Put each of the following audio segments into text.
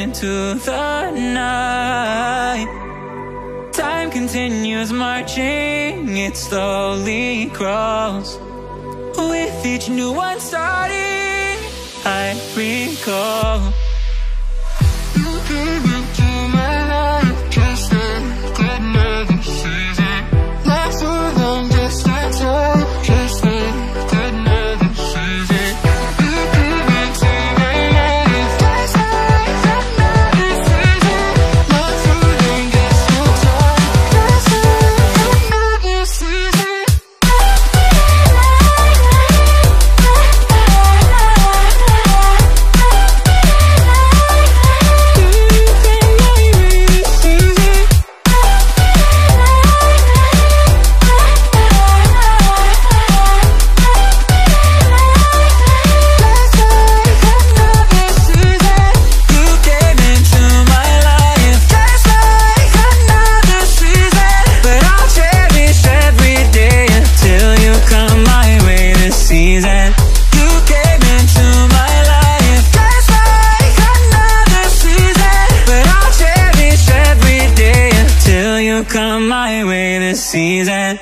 into the night. Time continues marching, it slowly crawls. With each new one starting, I recall. season.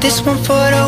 This one for the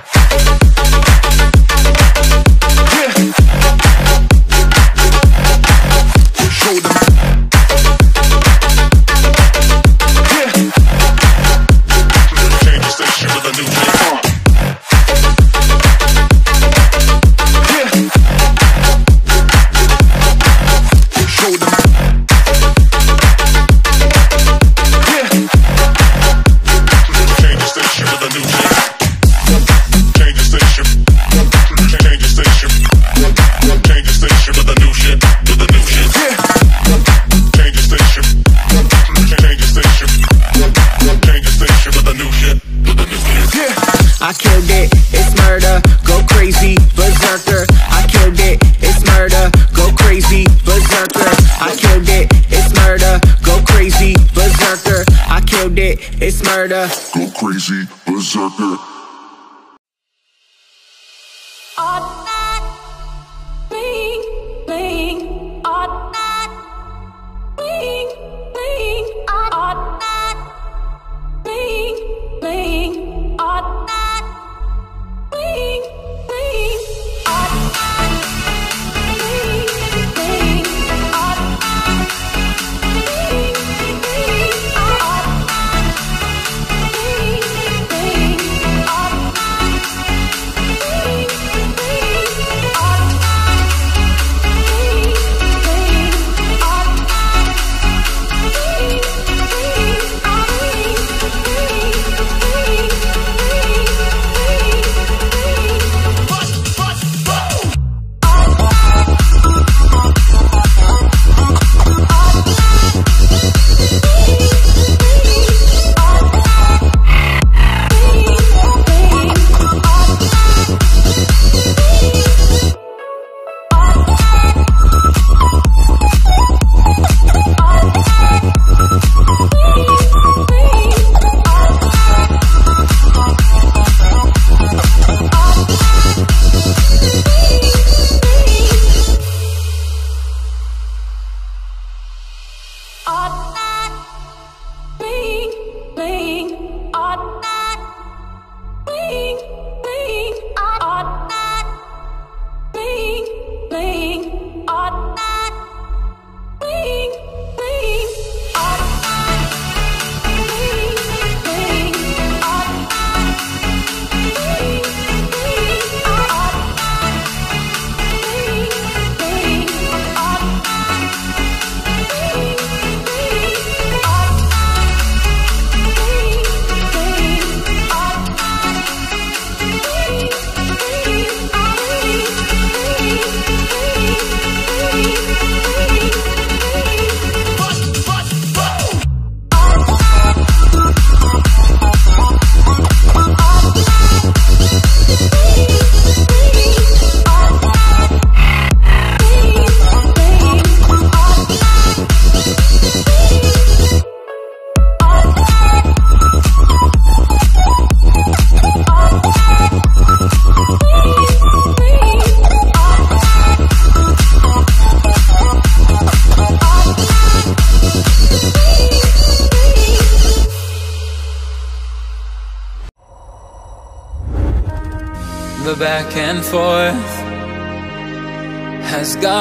Murder. Go crazy, berserker.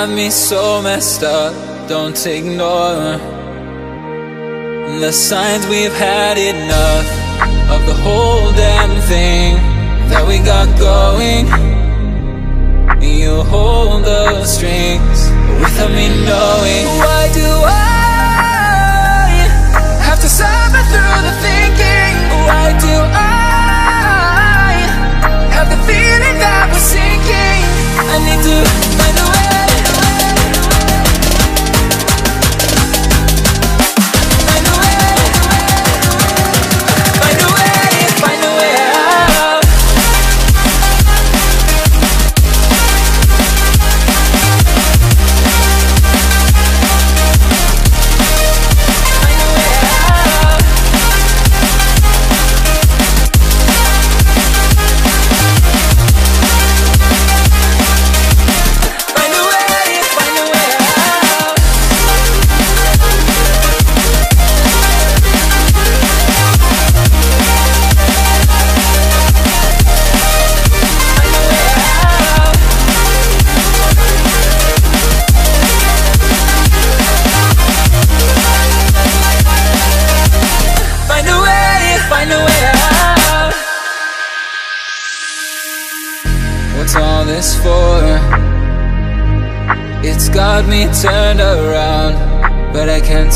Got me so messed up. Don't ignore the signs we've had enough of the whole damn thing that we got going. You hold the strings without me knowing. Why do I have to suffer through the thinking? Why do I have the feeling that we're sinking? I need to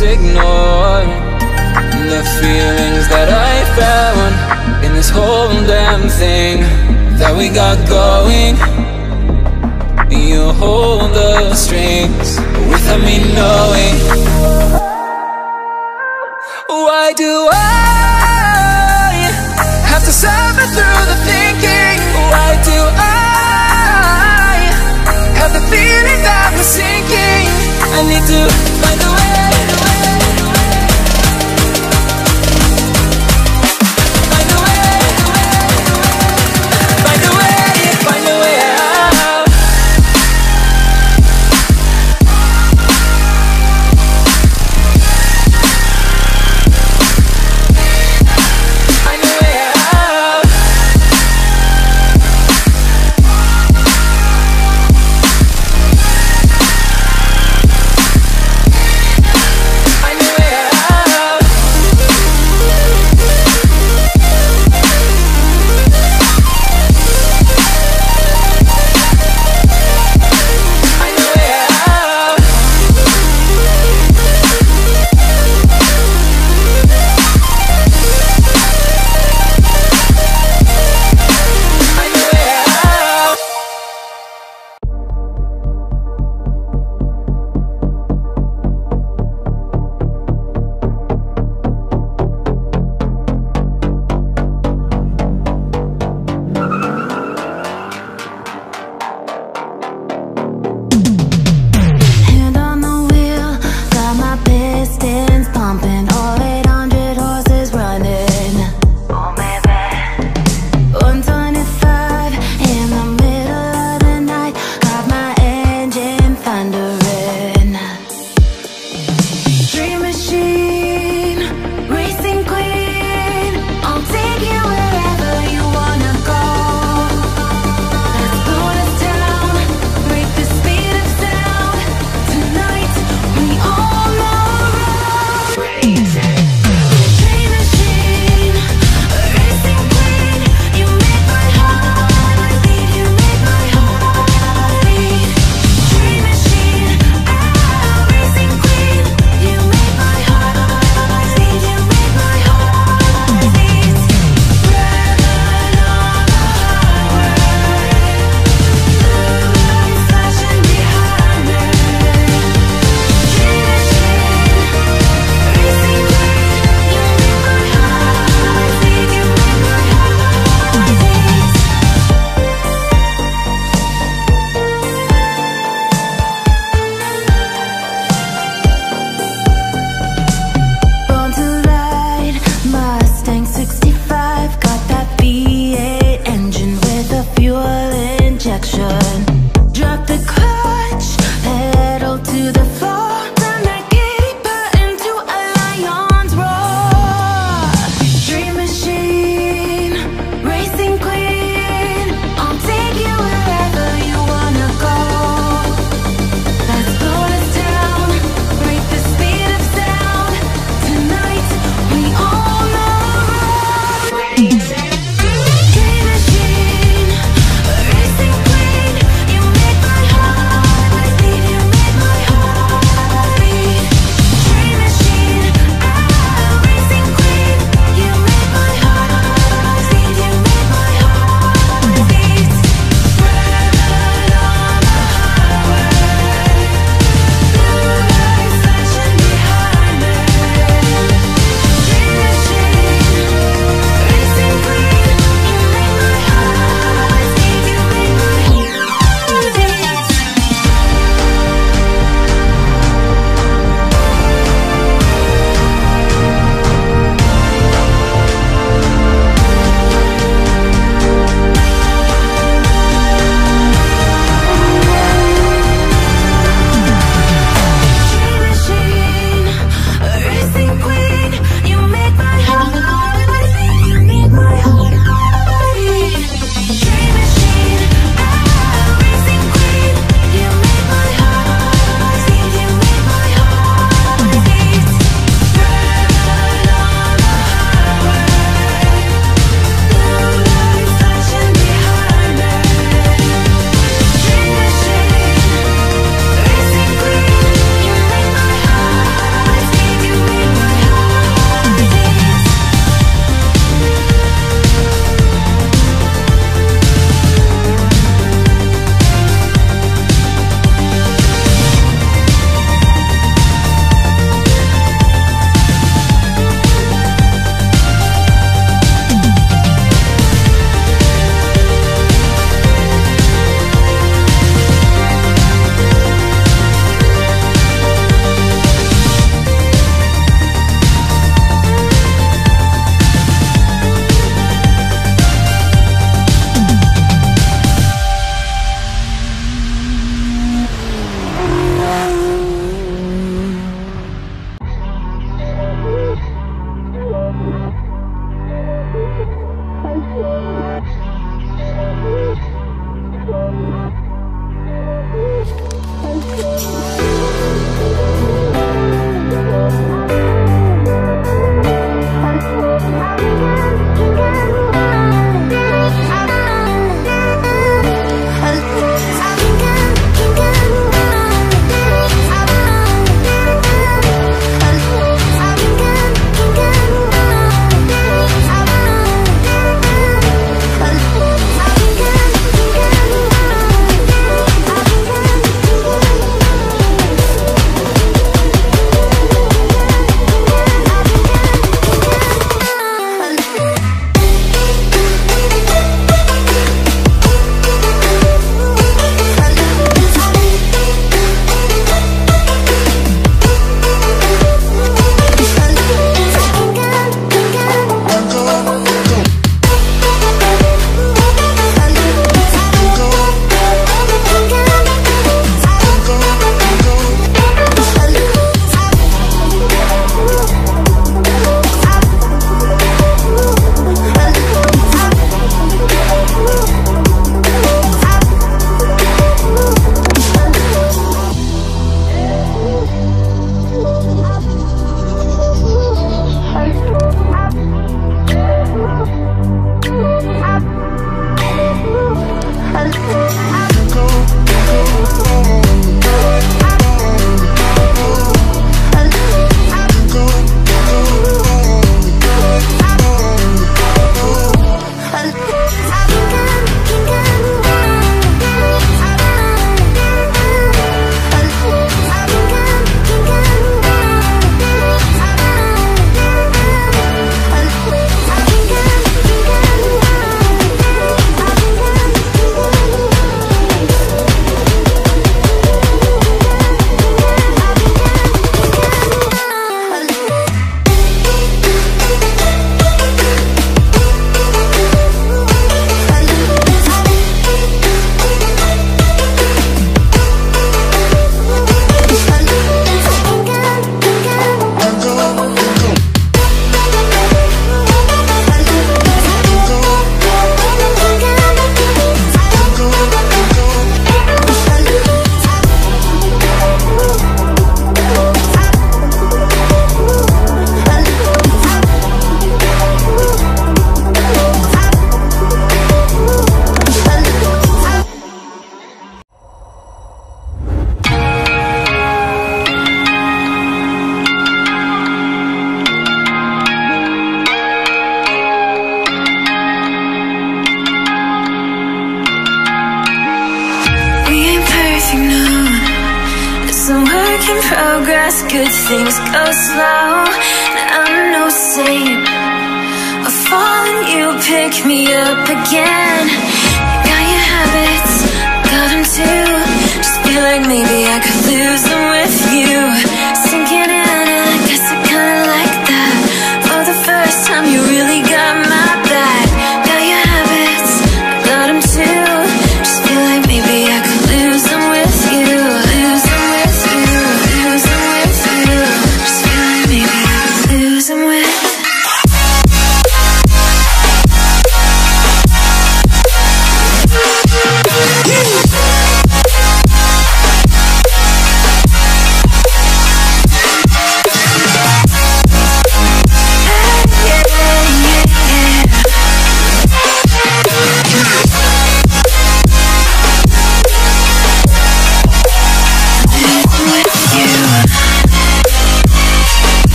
Ignore the feelings that I found in this whole damn thing that we got going. You hold the strings without me knowing.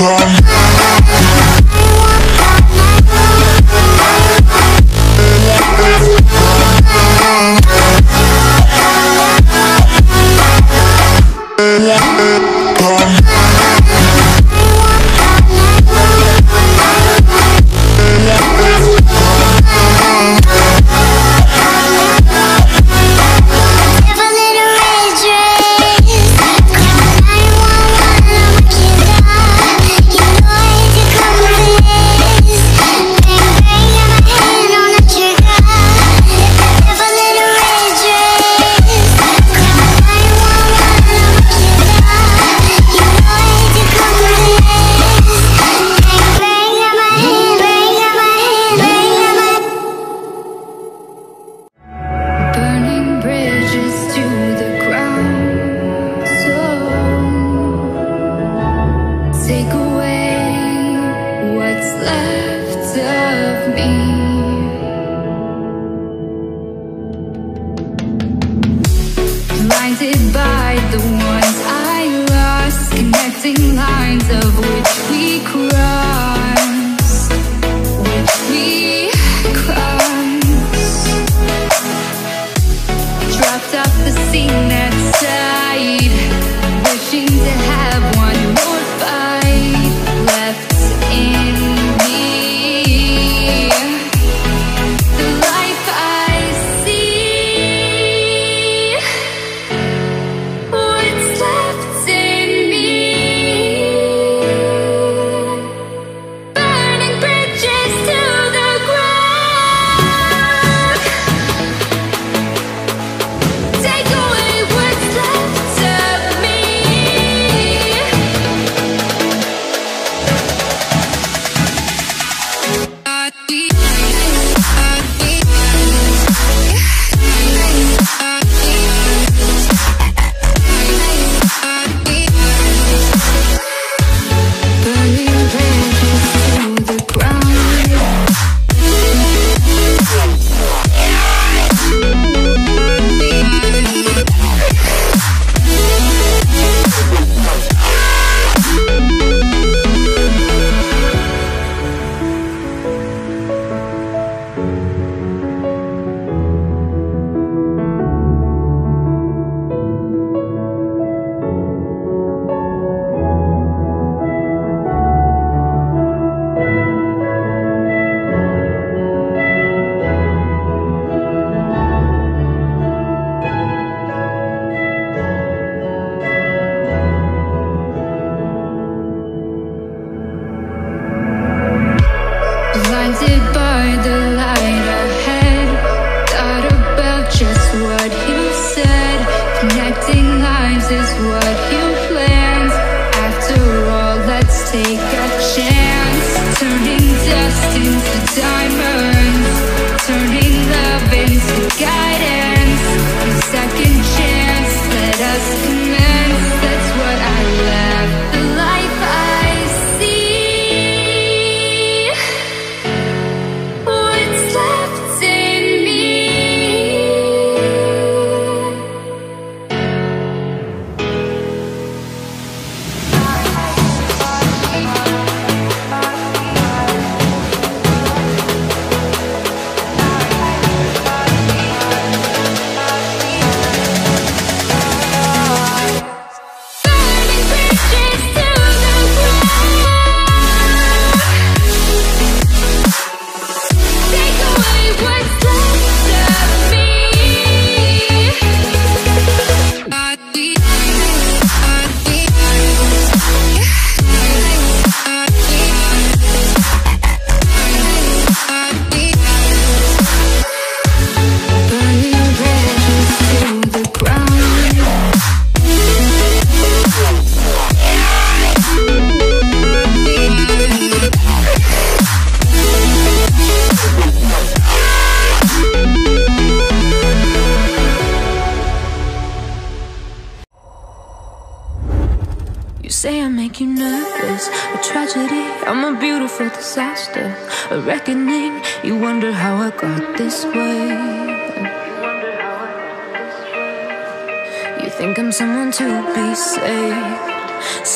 Hand,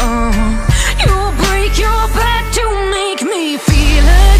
You break your back to make me feel it.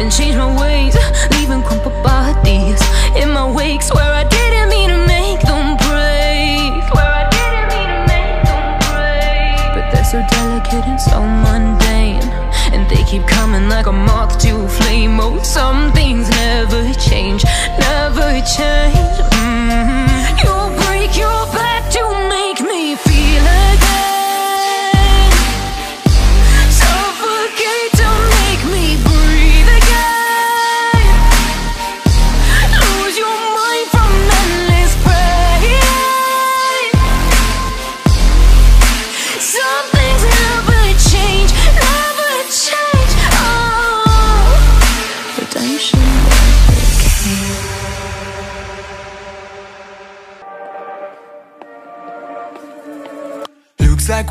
and change my ways, leaving crumpled bodies in my wake. Swear I didn't mean to make them break. Swear I didn't mean to make them break. But they're so delicate and so mundane, and they keep coming like a moth to a flame. Oh, some things never change, never change. Mhm. You'll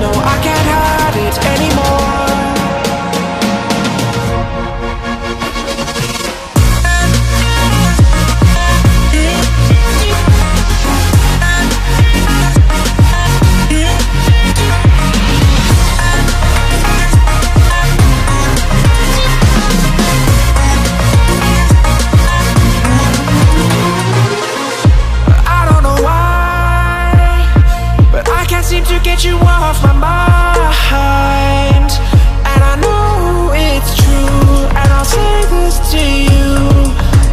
No, I can't hide it anymore. my mind And I know it's true And I'll say this to you.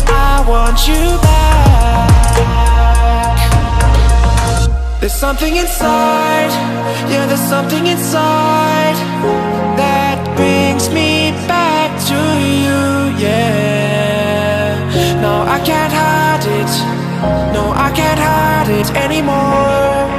I want you back. There's something inside. Yeah, there's something inside That brings me back to you, yeah. No, I can't hide it. No, I can't hide it anymore.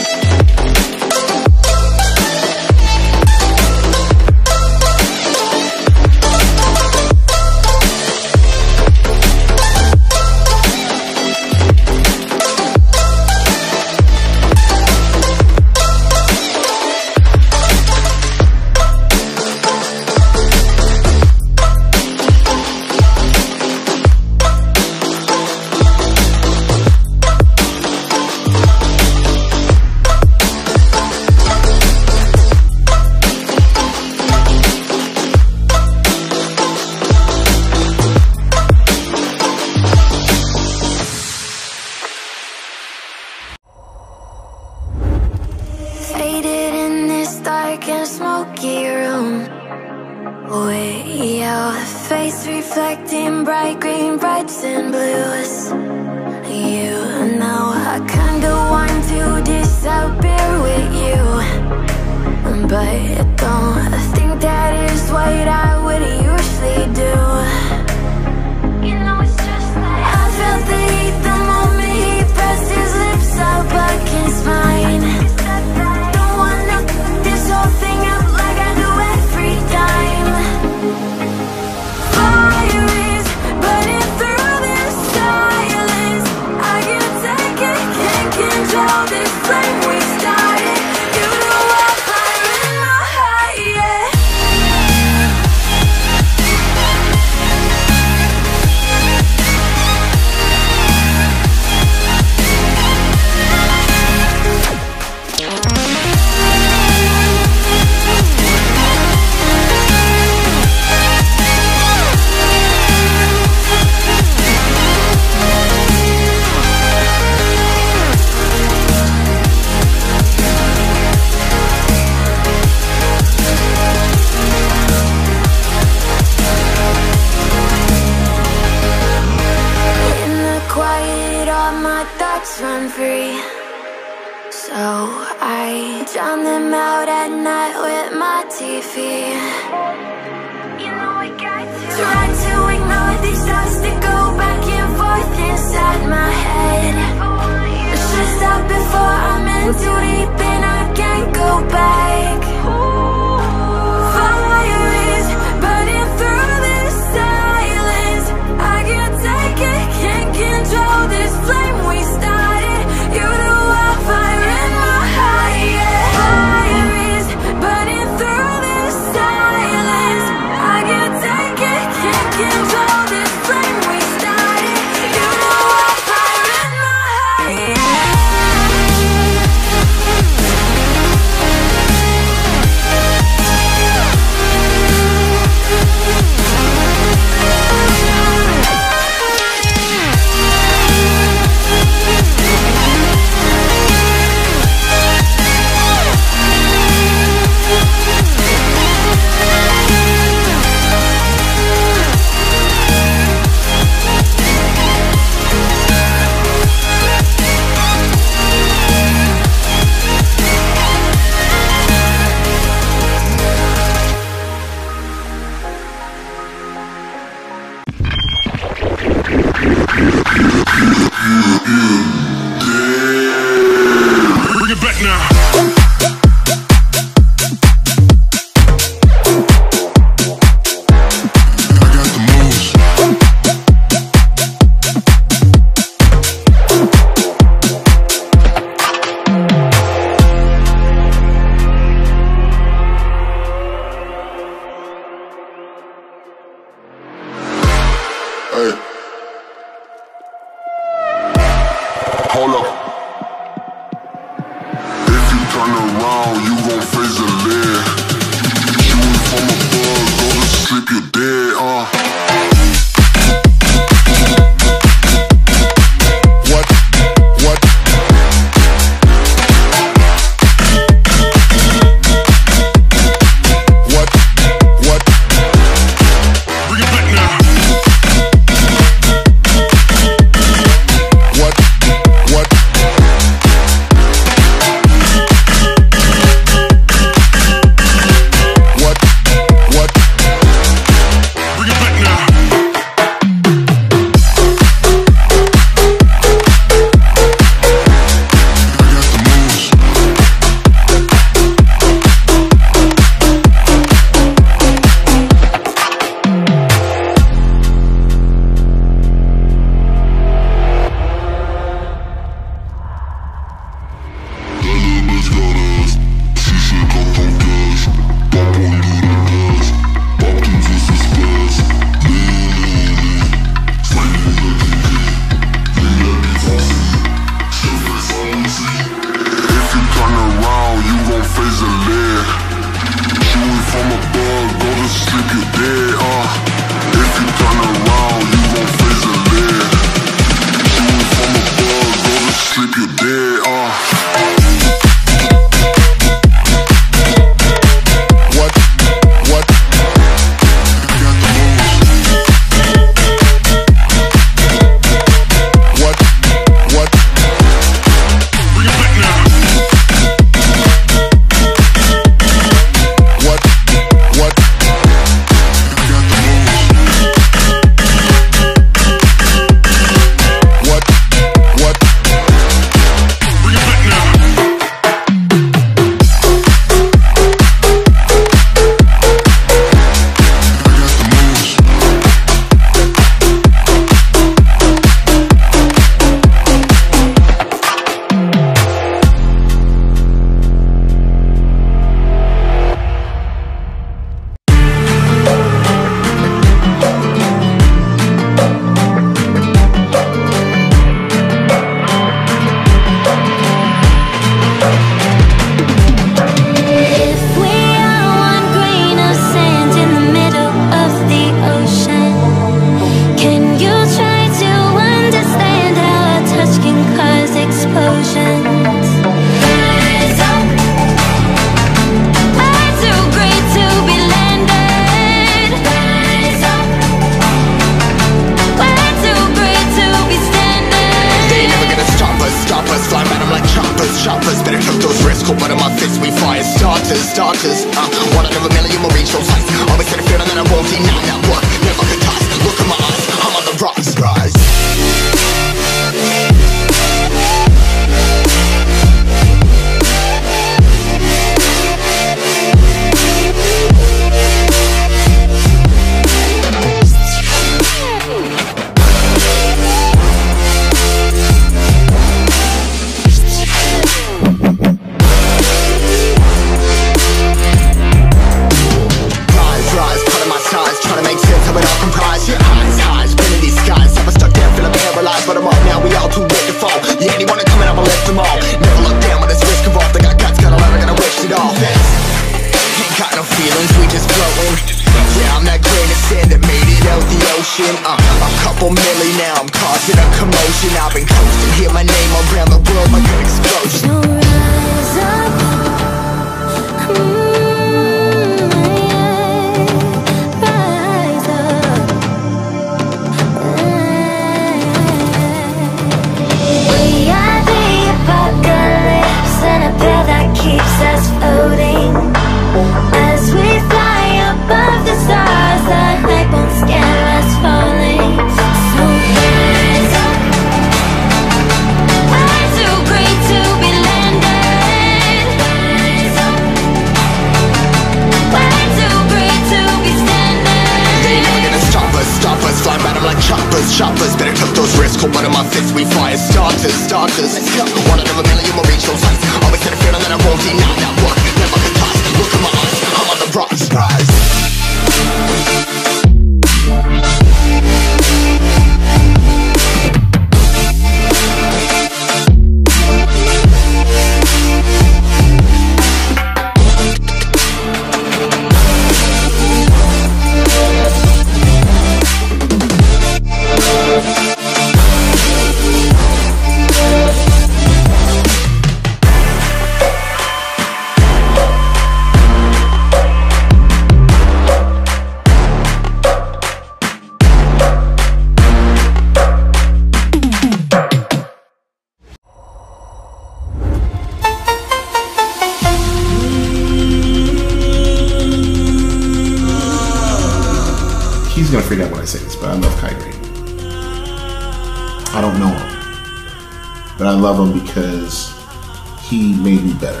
made me better.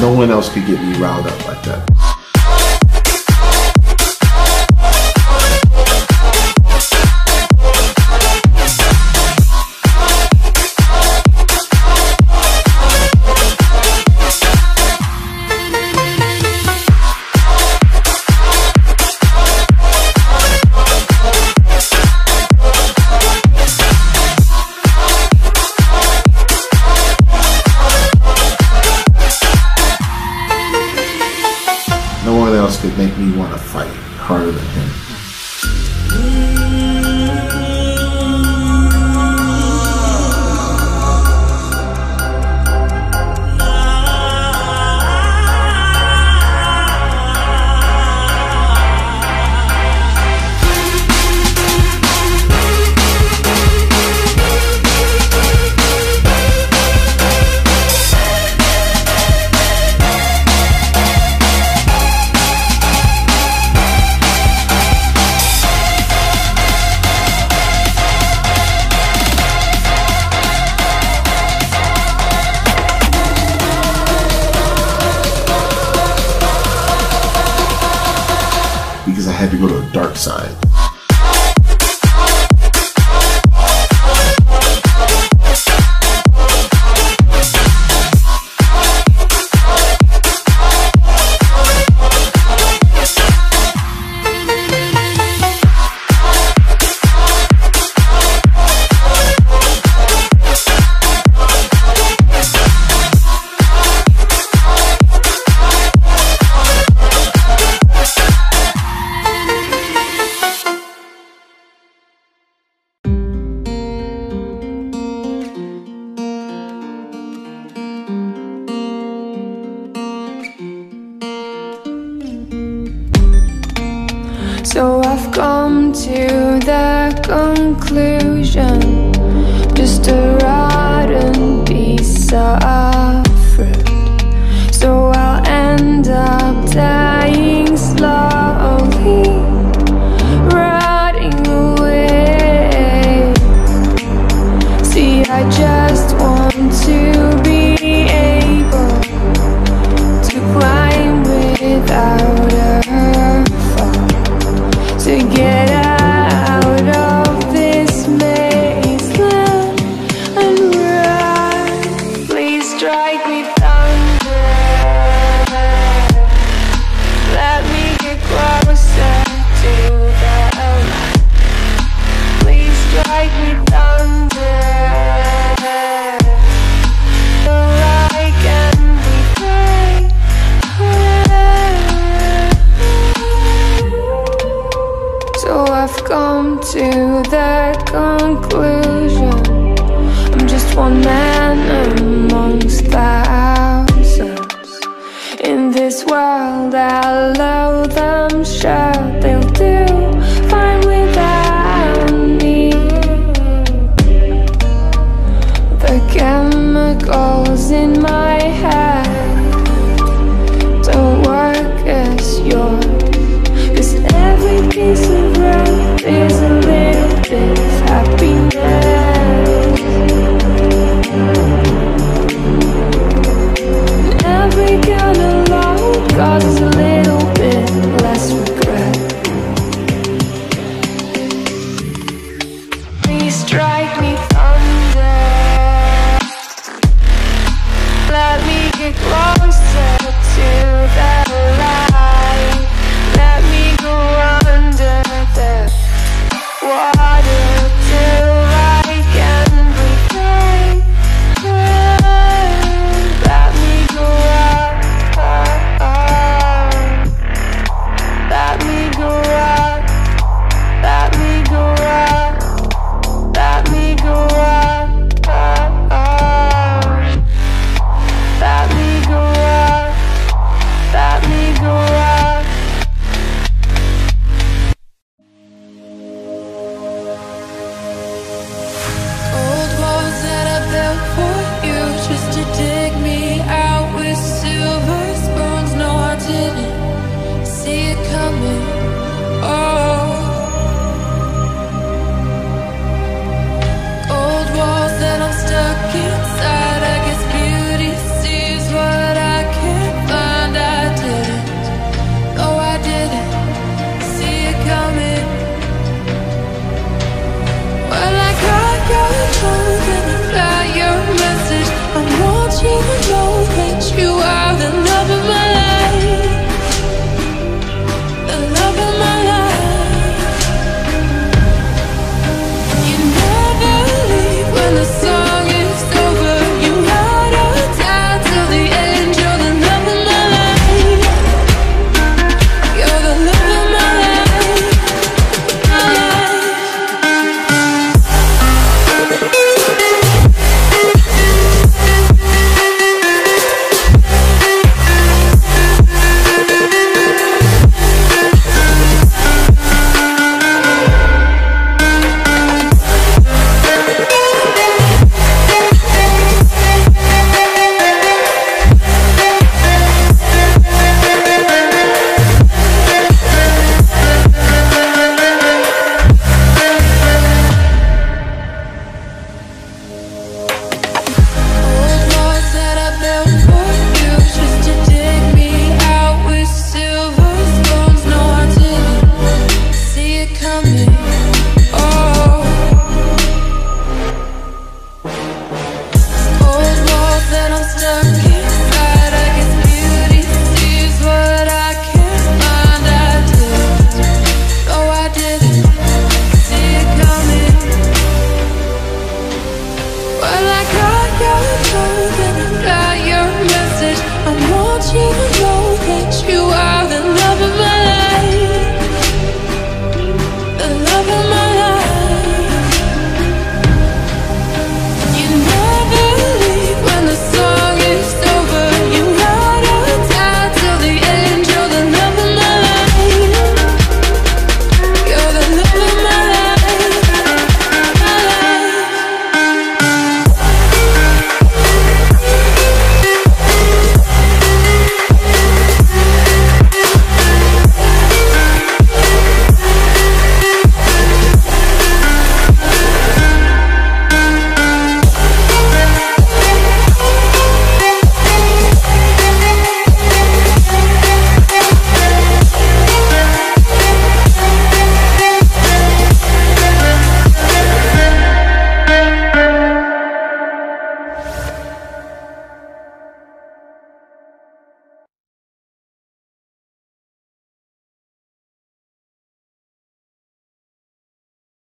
No one else could get me riled up like that.